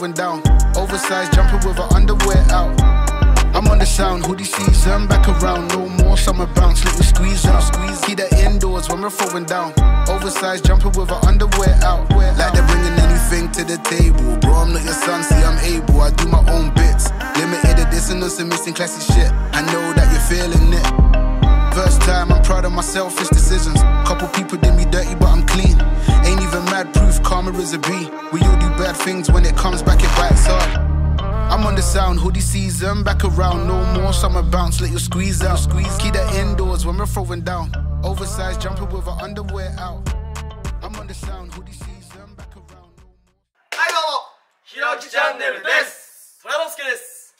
when down. Oversized jumping with our underwear out. I'm on the sound, hoodie season, back around, no more summer bounce, little squeeze out, squeeze. Keep the indoors when we're throwing down. Oversized jumping with our underwear out. Like they're bringing anything to the table. Bro, I'm not your son, see I'm able, I do my own bits. Limited edition, no some missing classic shit. I know that you're feeling it. First time, I'm proud of my selfish decisions. Couple people did me dirty, but I'm clean Ain't even mad proof, karma is a B. We all do bad things when it comes back, it bites hard. I'm on the sound, hoodie season, back around, no more summer bounce, let you squeeze out, squeeze. Keep that indoors when we're throwing down. Oversized jumping with our underwear out. I'm on the sound, hoodie season, back around. はいどうもひろきチャンネルです虎之介です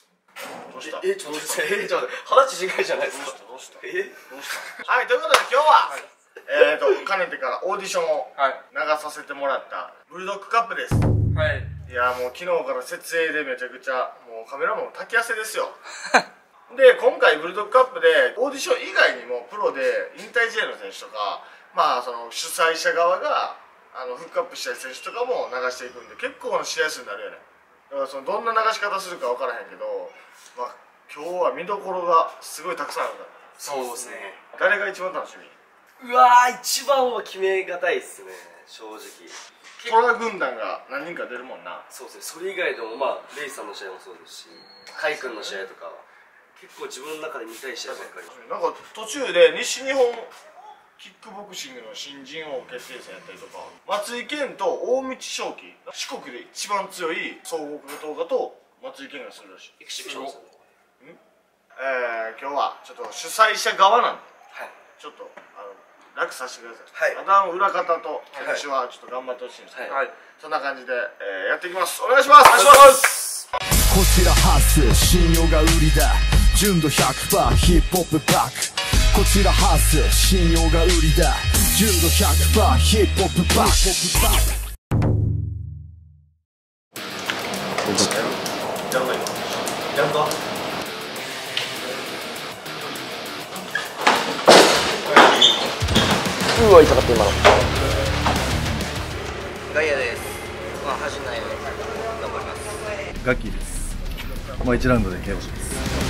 どうしたえちょっと待ってえちょっと待って話違いじゃないですかどうしたえはいということで今日は、 えーとかねてからオーディションをはい。流させてもらったブルドッグカップです。はい。いやもう昨日から設営でめちゃくちゃもうカメラマンも炊き汗ですよ。で今回ブルドッグカップでオーディション以外にもプロで引退試合の選手とかまあその主催者側があのフックアップしたい選手とかも流していくんで結構な試合数になるよね。だからそのどんな流し方するか分からへんけどまあ今日は見どころがすごいたくさんあるから。そうですね。誰が一番楽しみ？うわー一番は決めがたいっすね正直。トラ軍団が何人か出るもんな。そうですねそれ以外でもまあレイさんの試合もそうですしカイ君の試合とかは結構自分の中で見たい試合ばっかり。なんか途中で西日本キックボクシングの新人王決定戦やったりとか松井健と大道正樹四国で一番強い総合格闘家と松井健がするらしい。エクシビションで。すよねえー、今日はちょっと主催者側なんで。はい。ちょっとあの楽させてください、はい。裏方とはちょっと頑張ってほしいんです。けど、はい。そんな感じで、えーやっていきます。お願いします。お願いします。こちらハス信用が売りだ。純度100%ヒップホップバック。こちらハス信用が売りだ。純度100%ヒップホップバック。ややんかうわ痛かった今のガイアです。まあ走んないで頑張ります。ガッキーです。まあ1ラウンドで KO します。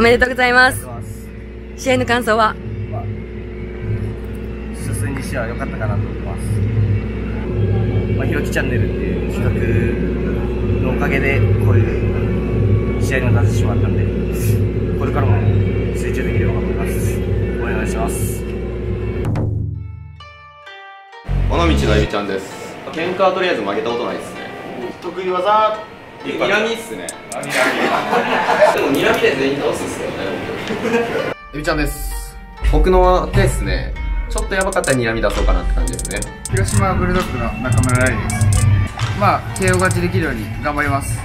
おめでとうございます試合の感想は？進んにしては良かったかなと思ってます。まあ、ひろきチャンネルっていう企画のおかげで、こういう試合にも出せてしまったんで、これからも集中できるよう頑張ります。お願いします。尾道のえびちゃんです喧嘩はとりあえず負けたことないですね得意技にらみっすねでも睨みで全員倒すっすよねえびちゃんです僕の手っすねちょっとやばかったら睨み出そうかなって感じですね広島ブルドッグの中村ライですまあ KO 勝ちできるように頑張ります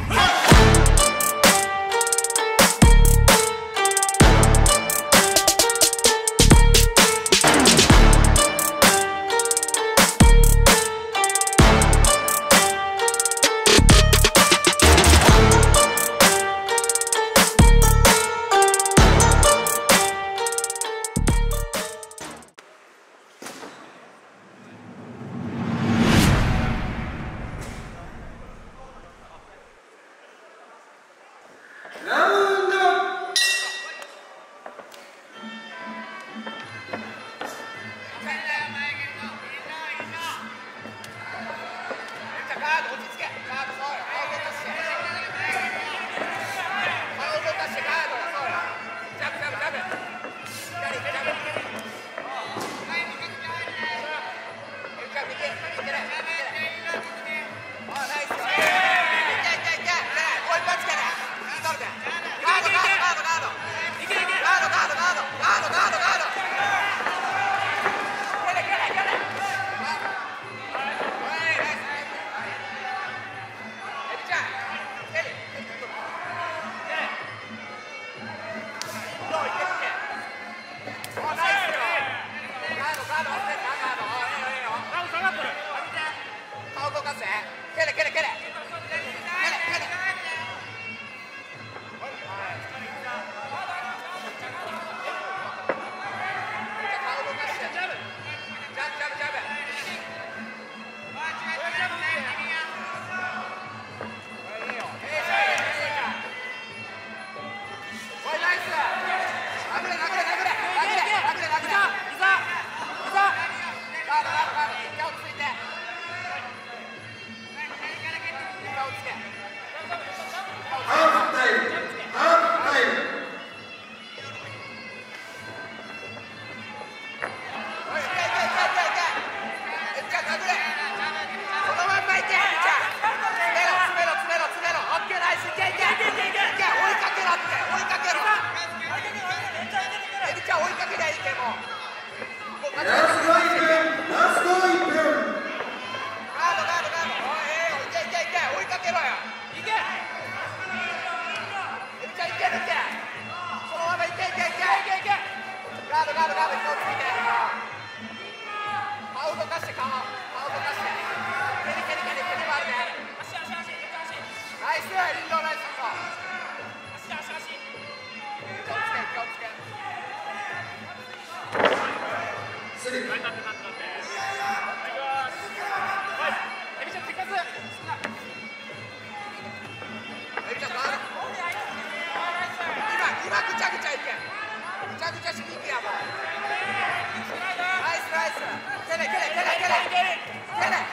からいけ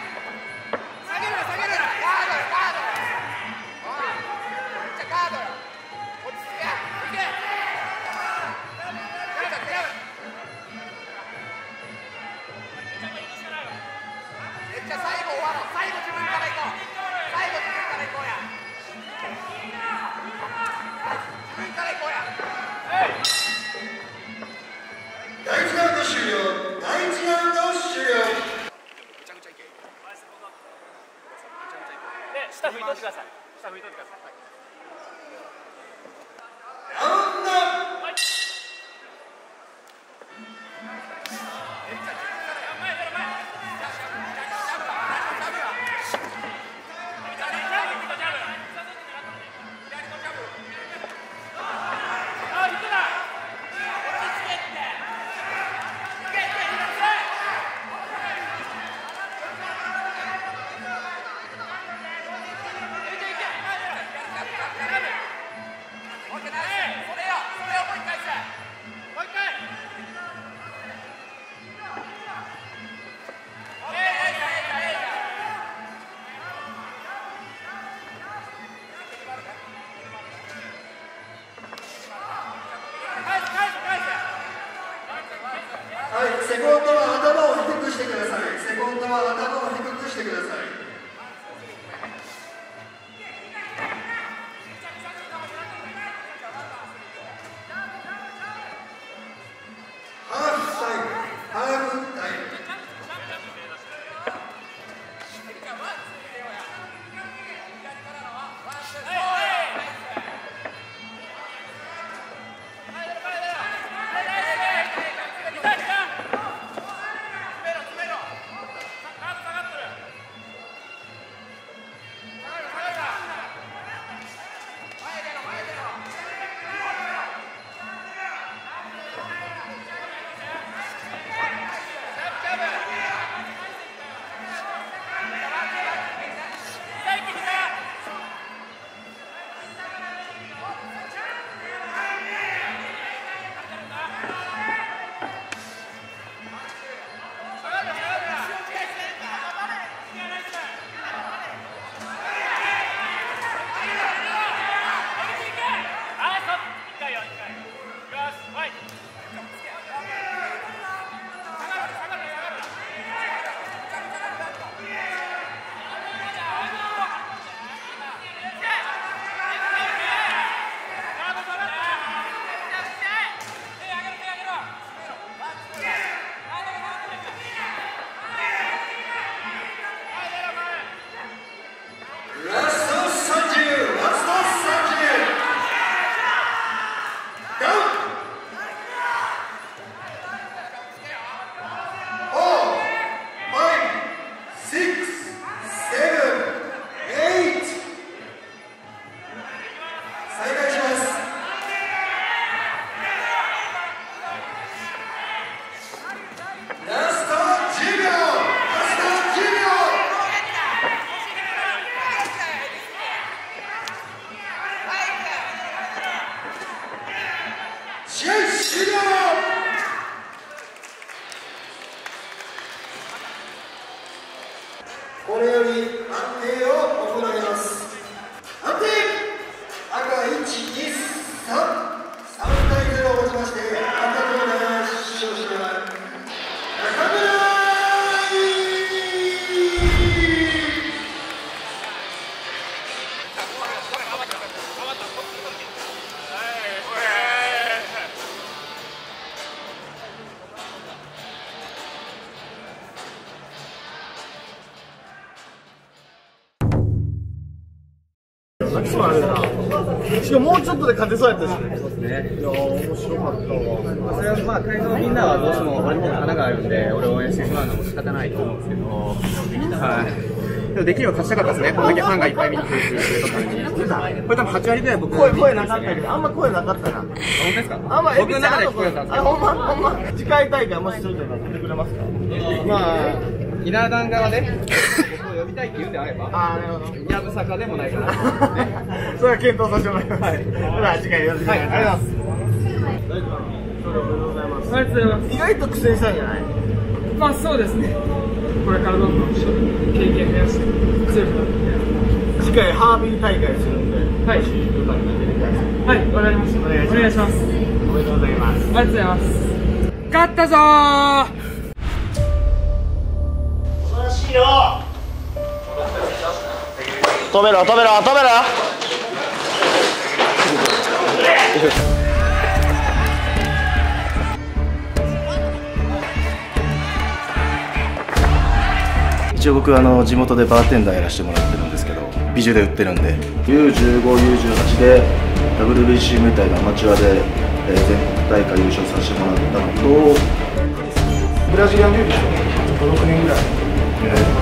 る。下拭いとってください。下拭いとってくださ、い。してくださいそうあるなしかももうちょっとで勝てそうやったしねそうですねいや面白かったわそれはまあ会場のみんなはどうしても花があるんで俺を応援してしまうのも仕方ないと思うんですけど、はい、でもできれば勝ちたかったですね、こんだ。けファンがいっぱい見に来るっていうことに、これ多分8割ぐらい僕、声声なかったけどあんま声なかったな本当ですかあんま僕の中で聞こえたんですけど、あほんまほんま次回大会もしするとか来てくれますかまあ、稲段側で僕を呼びたいって言うんであれば、あなるほどやぶさかでもないかなと思ってね。それは検討させてもらいます。はい。では次回よろしくお願いします。はいありがとうございます。ありがとうございます。意外と苦戦したんじゃない？まあそうですね。これからどんどん経験増やして強くなって。次回ハービー大会するんで、はいよかったら出てください。はい、わかりました。お願いしますお願いします。おめでとうございます。ありがとうございます。勝ったぞー素晴らしいよ止めろ止めろ止めろ。一応僕あの地元でバーテンダーやらせてもらってるんですけど美女で売ってるんで。U15U18 で WBC みたいなアマチュアで、えー全国大会優勝させてもらったのとブラジリアンビューティー56年ぐらい。やられてました